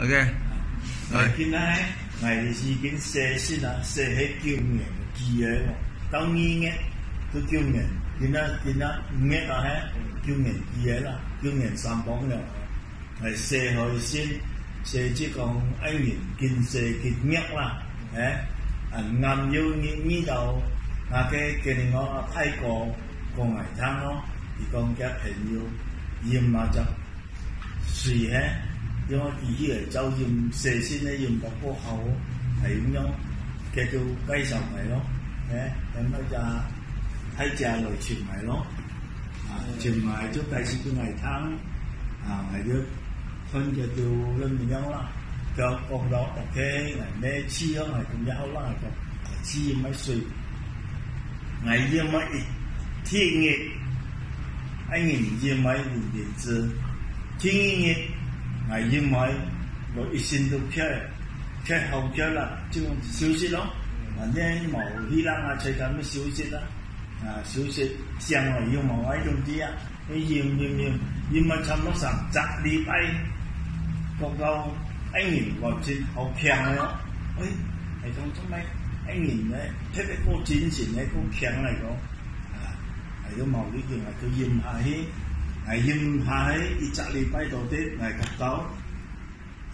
OK，嚟见咧，系已经写先啦，写喺叫人记嘅喎，到二月都叫人，见啦见啦五月啊系叫人记嘅啦，叫人三榜嘅，系写去先写即讲一年见写见月啦，诶，啊啱要呢呢度啊嘅嘅我睇过过危滩咯，而讲嘅朋友验下就随喺。 因为自己嚟就验射先咧，验到嗰口系咁样，叫做鸡手米咯，诶咁嗰只睇只嚟全米咯，啊全米就第时叫ngày tháng à ngày trước phân cho tiêu lên mình nhau là cho con đó ok ngày mê chi đó ngày cũng nhau là còn chi mới suy ngày kia mới thiên nghiệp anh nhìn kia mới điện tử thiên nghiệp Ngày nhưng mọi, rồi ít xin được chơi chơi hậu chơi là, chứ không xíu xíu đó mà nên màu hy lăng là chơi cái mới xíu xíu đó. À xíu xíu xem là yêu màu ấy trong tí á cái gì nhiều nhiều. Nhưng mà trong nó sẵn chặt đi tay. Còn đâu anh nhìn vào trên hậu kèng này đó. Ấy này trong trong này anh nhìn đấy, thế cái cô chính chỉ này cô kèng này có à cái màu cái gì là cái dìm hay 系应喺意大利拜到啲嚟及到，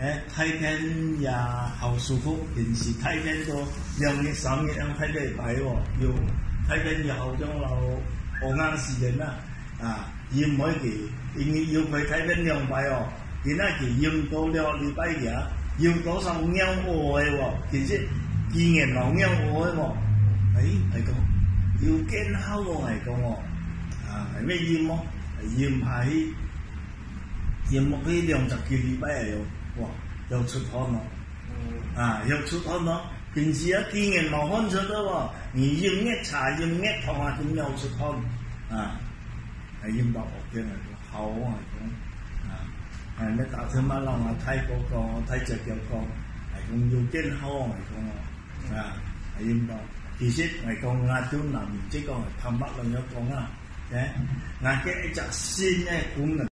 诶睇紧也好舒服，平时睇紧到两日三日咁睇嚟摆喎，要睇紧又将路我啱时间啦，啊要唔可以要要佢睇紧两摆喎，而家佢要到了礼拜日，要到上喵我嘅喎，其实见人流喵我嘅喎，诶系讲要惊烤喎系讲喎，啊系咩烟 jem hai jem mo ki leong chak ki li ba yo wa yo chu thon à yo chu thon no kinh sia ki ngen mo hon cho đó wa ni jem nge cha jem nge thong a jem yo chu à ai jem ba ok na hao à cũng à ai mà lòng là thay cổ con thay chợ kiểu ừ. con ai cũng dùng hao à ai jem ba thì ngày con nga chú làm gì con thăm bắt là nhớ con á. Eh? Nah, kita cak sini kuna eh,